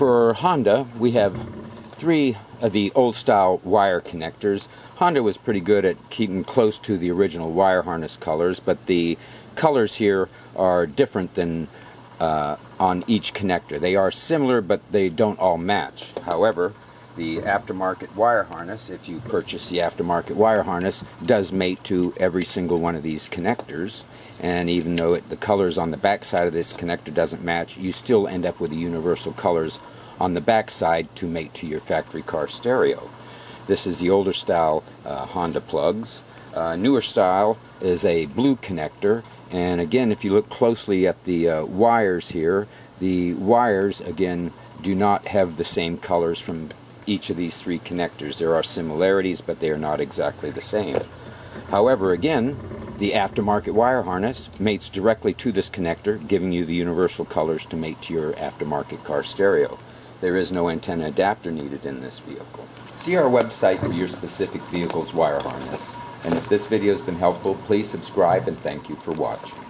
for Honda, we have three of the old style wire connectors. Honda was pretty good at keeping close to the original wire harness colors, but the colors here are different than uh, on each connector. They are similar, but they don't all match. However, the aftermarket wire harness, if you purchase the aftermarket wire harness, does mate to every single one of these connectors. And even though it, the colors on the back side of this connector doesn't match, you still end up with the universal colors on the back side to mate to your factory car stereo. This is the older style uh, Honda plugs. Uh, newer style is a blue connector and again if you look closely at the uh, wires here the wires again do not have the same colors from each of these three connectors. There are similarities but they are not exactly the same. However again the aftermarket wire harness mates directly to this connector giving you the universal colors to mate to your aftermarket car stereo. There is no antenna adapter needed in this vehicle. See our website for your specific vehicle's wire harness. And if this video has been helpful, please subscribe and thank you for watching.